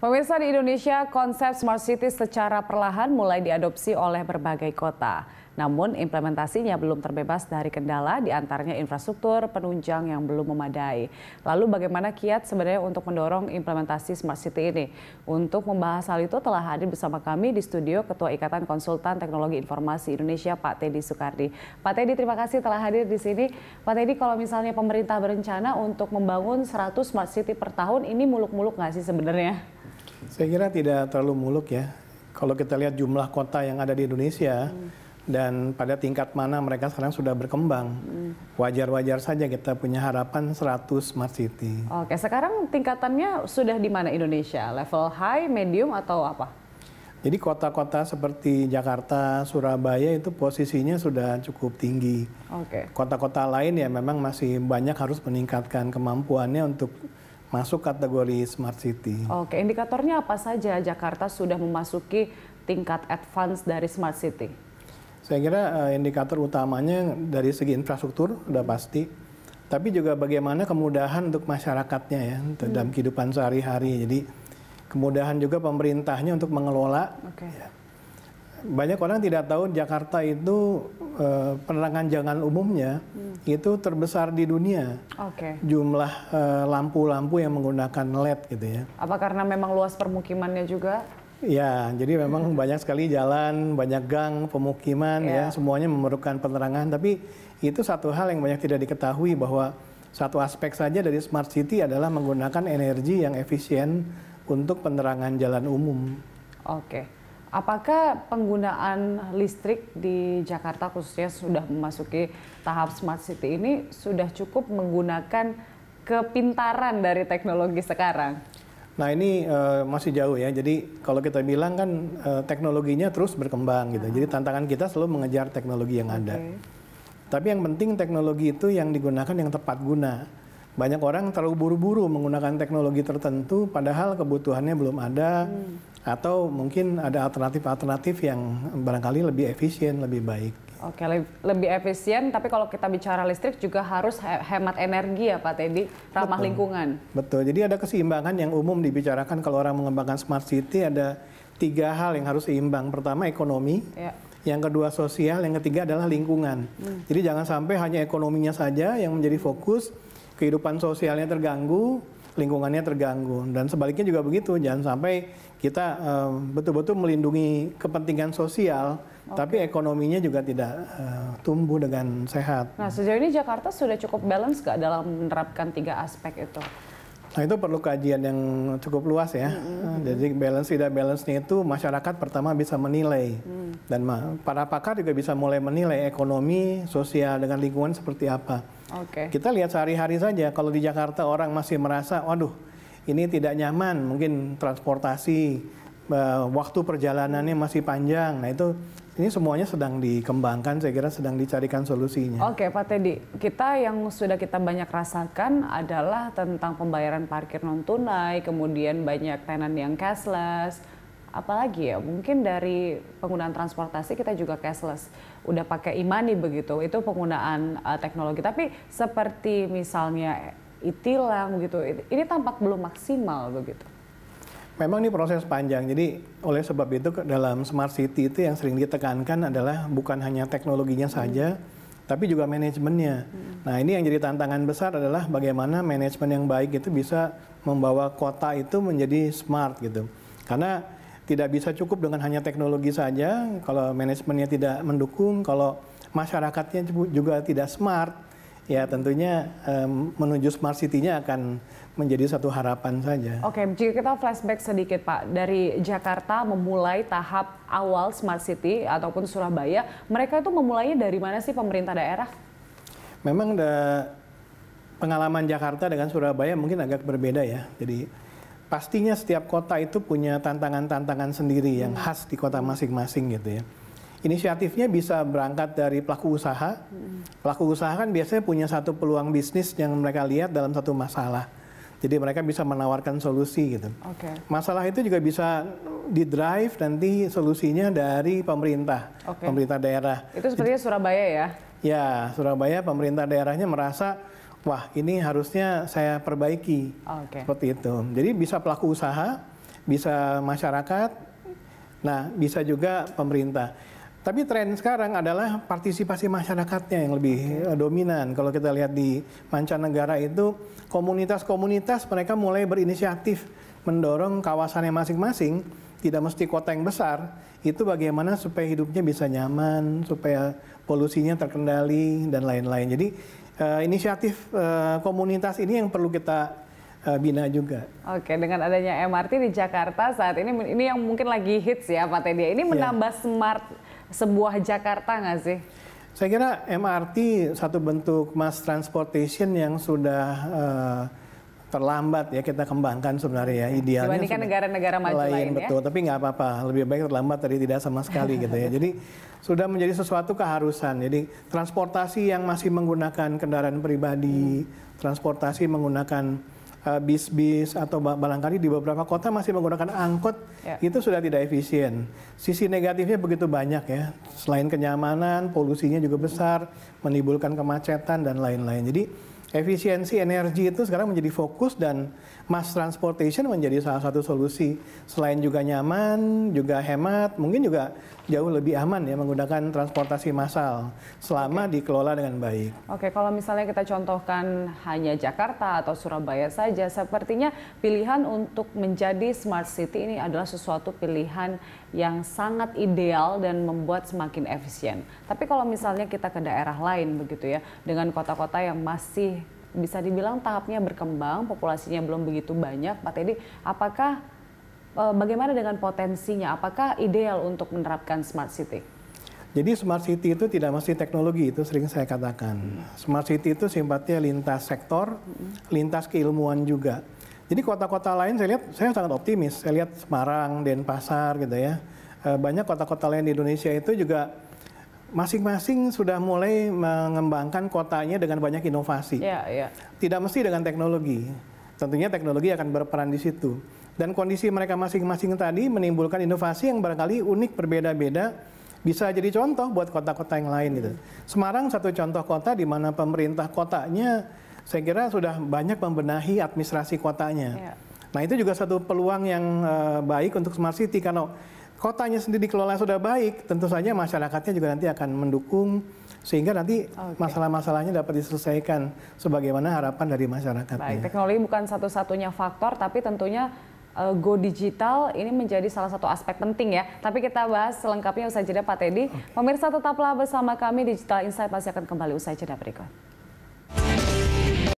Pemirsa di Indonesia, konsep Smart City secara perlahan mulai diadopsi oleh berbagai kota. Namun implementasinya belum terbebas dari kendala, di antaranya infrastruktur penunjang yang belum memadai. Lalu bagaimana kiat sebenarnya untuk mendorong implementasi Smart City ini? Untuk membahas hal itu telah hadir bersama kami di studio Ketua Ikatan Konsultan Teknologi Informasi Indonesia, Pak Teddy Soekardi. Pak Teddy, terima kasih telah hadir di sini. Pak Teddy, kalau misalnya pemerintah berencana untuk membangun 100 Smart City per tahun, ini muluk-muluk nggak sih sebenarnya? Saya kira tidak terlalu muluk ya. Kalau kita lihat jumlah kota yang ada di Indonesia hmm. Dan pada tingkat mana mereka sekarang sudah berkembang, wajar-wajar hmm. saja kita punya harapan 100 smart city. Oke, sekarang tingkatannya sudah di mana Indonesia? Level high, medium atau apa? Jadi kota-kota seperti Jakarta, Surabaya itu posisinya sudah cukup tinggi. Oke. Kota-kota lain ya memang masih banyak harus meningkatkan kemampuannya untuk masuk kategori smart city. Oke, indikatornya apa saja Jakarta sudah memasuki tingkat advance dari smart city? Saya kira uh, indikator utamanya dari segi infrastruktur sudah pasti, tapi juga bagaimana kemudahan untuk masyarakatnya ya hmm. dalam kehidupan sehari-hari. Jadi kemudahan juga pemerintahnya untuk mengelola. Okay. Ya banyak orang tidak tahu Jakarta itu uh, penerangan jalan umumnya hmm. itu terbesar di dunia. Okay. Jumlah uh, lampu-lampu yang menggunakan LED gitu ya. Apa karena memang luas permukimannya juga? Ya, jadi memang banyak sekali jalan, banyak gang, pemukiman yeah. ya, semuanya memerlukan penerangan. Tapi itu satu hal yang banyak tidak diketahui bahwa satu aspek saja dari smart city adalah menggunakan energi yang efisien untuk penerangan jalan umum. Oke. Apakah penggunaan listrik di Jakarta khususnya sudah memasuki tahap smart city ini sudah cukup menggunakan kepintaran dari teknologi sekarang? Nah ini uh, masih jauh ya. Jadi kalau kita bilang kan uh, teknologinya terus berkembang gitu. Uh Jadi tantangan kita selalu mengejar teknologi yang ada. Tapi yang penting teknologi itu yang digunakan yang tepat guna. Banyak orang terlalu buru-buru menggunakan teknologi tertentu, padahal kebutuhannya belum ada. Hmm atau mungkin ada alternatif-alternatif yang barangkali lebih efisien, lebih baik. Oke, lebih efisien, tapi kalau kita bicara listrik juga harus hemat energi ya Pak Teddy, ramah Betul. lingkungan. Betul, jadi ada keseimbangan yang umum dibicarakan kalau orang mengembangkan smart city ada tiga hal yang harus seimbang. Pertama ekonomi, ya. yang kedua sosial, yang ketiga adalah lingkungan. Hmm. Jadi jangan sampai hanya ekonominya saja yang menjadi fokus, kehidupan sosialnya terganggu, lingkungannya terganggu dan sebaliknya juga begitu jangan sampai kita betul-betul uh, melindungi kepentingan sosial okay. tapi ekonominya juga tidak uh, tumbuh dengan sehat. Nah sejauh ini Jakarta sudah cukup balance gak dalam menerapkan tiga aspek itu? Nah itu perlu kajian yang cukup luas ya. Mm-hmm. Jadi balance tidak balance-nya itu masyarakat pertama bisa menilai mm. dan para pakar juga bisa mulai menilai ekonomi, sosial dengan lingkungan seperti apa. Okay. Kita lihat sehari-hari saja kalau di Jakarta orang masih merasa, waduh ini tidak nyaman, mungkin transportasi, uh, waktu perjalanannya masih panjang. Nah itu ini semuanya sedang dikembangkan, saya kira sedang dicarikan solusinya. Oke, Pak Teddy, kita yang sudah kita banyak rasakan adalah tentang pembayaran parkir non tunai, kemudian banyak tenan yang cashless, apalagi ya mungkin dari penggunaan transportasi kita juga cashless udah pakai imani begitu itu penggunaan uh, teknologi tapi seperti misalnya itilang gitu ini tampak belum maksimal begitu Memang ini proses panjang, jadi oleh sebab itu dalam smart city itu yang sering ditekankan adalah bukan hanya teknologinya hmm. saja, tapi juga manajemennya. Hmm. Nah ini yang jadi tantangan besar adalah bagaimana manajemen yang baik itu bisa membawa kota itu menjadi smart gitu. Karena tidak bisa cukup dengan hanya teknologi saja, kalau manajemennya tidak mendukung, kalau masyarakatnya juga tidak smart, ya tentunya um, menuju smart city-nya akan menjadi satu harapan saja. Oke, jika kita flashback sedikit Pak, dari Jakarta memulai tahap awal Smart City ataupun Surabaya, mereka itu memulainya dari mana sih pemerintah daerah? Memang da, pengalaman Jakarta dengan Surabaya mungkin agak berbeda ya. Jadi pastinya setiap kota itu punya tantangan-tantangan sendiri yang hmm. khas di kota masing-masing gitu ya. Inisiatifnya bisa berangkat dari pelaku usaha. Pelaku usaha kan biasanya punya satu peluang bisnis yang mereka lihat dalam satu masalah jadi mereka bisa menawarkan solusi gitu. Okay. Masalah itu juga bisa di drive nanti solusinya dari pemerintah, okay. pemerintah daerah. Itu sepertinya Surabaya ya? Ya, Surabaya pemerintah daerahnya merasa wah ini harusnya saya perbaiki okay. seperti itu. Jadi bisa pelaku usaha bisa masyarakat, nah bisa juga pemerintah. Tapi tren sekarang adalah partisipasi masyarakatnya yang lebih eh, dominan. Kalau kita lihat di mancanegara itu komunitas-komunitas mereka mulai berinisiatif mendorong kawasannya masing-masing, tidak mesti kota yang besar, itu bagaimana supaya hidupnya bisa nyaman, supaya polusinya terkendali dan lain-lain. Jadi uh, inisiatif uh, komunitas ini yang perlu kita bina juga. Oke, dengan adanya MRT di Jakarta saat ini ini yang mungkin lagi hits ya Pak Tedia. Ini iya. menambah yeah. smart sebuah Jakarta nggak sih? Saya kira MRT satu bentuk mass transportation yang sudah uh, terlambat ya kita kembangkan sebenarnya ya idealnya dibandingkan negara-negara maju lain, lain ya. betul tapi nggak apa-apa lebih baik terlambat dari tidak sama sekali gitu ya jadi sudah menjadi sesuatu keharusan jadi transportasi yang masih menggunakan kendaraan pribadi hmm. transportasi menggunakan uh, bis-bis atau barangkali di beberapa kota masih menggunakan angkot ya. itu sudah tidak efisien. Sisi negatifnya begitu banyak ya. Selain kenyamanan, polusinya juga besar, menimbulkan kemacetan dan lain-lain. Jadi efisiensi energi itu sekarang menjadi fokus dan mass transportation menjadi salah satu solusi. Selain juga nyaman, juga hemat, mungkin juga jauh lebih aman ya menggunakan transportasi massal selama Oke. dikelola dengan baik. Oke, kalau misalnya kita contohkan hanya Jakarta atau Surabaya saja, sepertinya pilihan untuk menjadi smart city ini adalah sesuatu pilihan yang sangat ideal dan membuat semakin efisien. Tapi kalau misalnya kita ke daerah lain begitu ya, dengan kota-kota yang masih bisa dibilang tahapnya berkembang, populasinya belum begitu banyak, Pak Teddy. Apakah e, bagaimana dengan potensinya? Apakah ideal untuk menerapkan smart city? Jadi smart city itu tidak mesti teknologi, itu sering saya katakan. Smart city itu sifatnya lintas sektor, lintas keilmuan juga. Jadi kota-kota lain saya lihat, saya sangat optimis. Saya lihat Semarang, Denpasar gitu ya. E, banyak kota-kota lain di Indonesia itu juga masing-masing sudah mulai mengembangkan kotanya dengan banyak inovasi. Yeah, yeah. Tidak mesti dengan teknologi. Tentunya teknologi akan berperan di situ. Dan kondisi mereka masing-masing tadi menimbulkan inovasi yang barangkali unik, berbeda-beda, bisa jadi contoh buat kota-kota yang lain gitu. Semarang satu contoh kota di mana pemerintah kotanya saya kira sudah banyak membenahi administrasi kotanya. Yeah. Nah itu juga satu peluang yang uh, baik untuk smart city karena kotanya sendiri dikelola sudah baik, tentu saja masyarakatnya juga nanti akan mendukung sehingga nanti okay. masalah-masalahnya dapat diselesaikan sebagaimana harapan dari masyarakat. Baik, teknologi bukan satu-satunya faktor, tapi tentunya uh, go digital ini menjadi salah satu aspek penting ya. Tapi kita bahas selengkapnya usai jeda Pak Teddy. Okay. Pemirsa tetaplah bersama kami Digital Insight pasti akan kembali usai jeda berikut.